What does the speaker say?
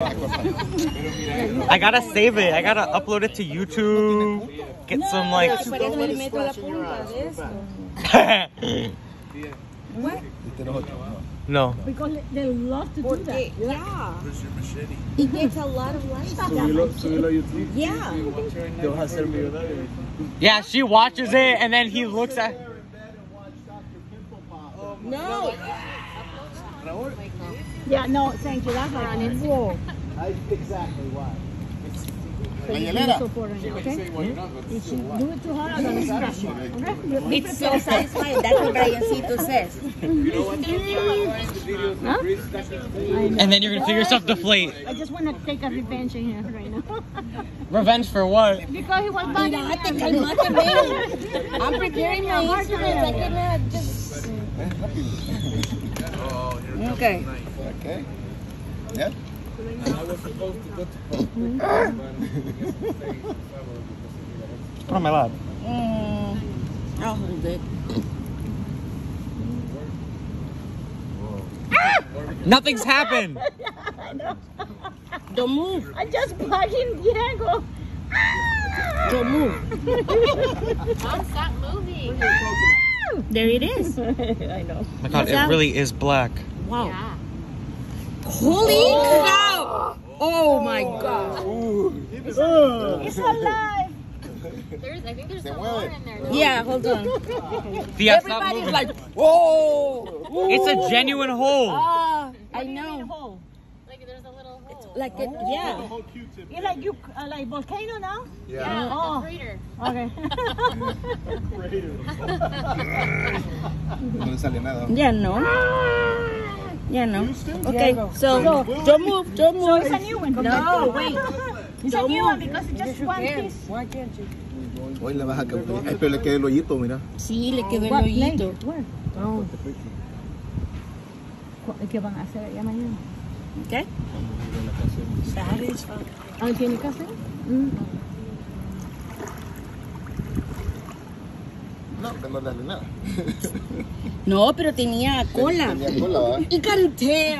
I gotta save it. I gotta upload it to YouTube. Get some like. Pero le meto la punta de esto. What? no. Because they love to do that. Yeah. It gets a lot of likes. Yeah. Yeah, she watches it and then he looks at. No. Yeah, no, thank you. That's like, whoa. Exactly why. So you do it so for right now, okay? If you do it too hard, I'm gonna scratch you. Okay? You- be It's so satisfying. That's what Briancito says. Huh? And then you're gonna feel yourself deflate. I just want to take a revenge in here right now. Revenge for what? because he was bugging Mirate, me. calmate, man. I'm preparing my instruments. I cannot uh, just... Okay. Okay. Yeah. Put on my lap. Mm, I'll hold it. Ah! Nothing's happened. Don't move. I just bugging Diego. Ah! Don't move. Mom, stop moving. Ah! There it is. I know. my god, it really is black. Wow. Yeah. Holy cow! Oh my god. It's alive. There's, I think there's Se some mueve. more in there. No? Yeah, hold on. Thea, stop Everybody's like, whoa. It's a genuine hole. Ah, I know. Hole. Like there's a little hole. Like it, yeah. You like you uh, like volcano now? yeah, Oh. the crater. Okay. No le sale nada. Yeah, no. Yeah, no. Okay, so don't move, don't so it's a move. new one. No, wait. It's a new move. one because it's just one piece. Why can't you? Hoy la vas a cambiar. Ay, pero le queda el hoyito, mira. Sí, le quedó el hoyito. Cu- ¿Qué van a hacer allá mañana? ¿Qué? Ah, ¿tiene que siempre no le hace nada. No, pero tenía cola. Tenía cola, ¿verdad? Y caruteo.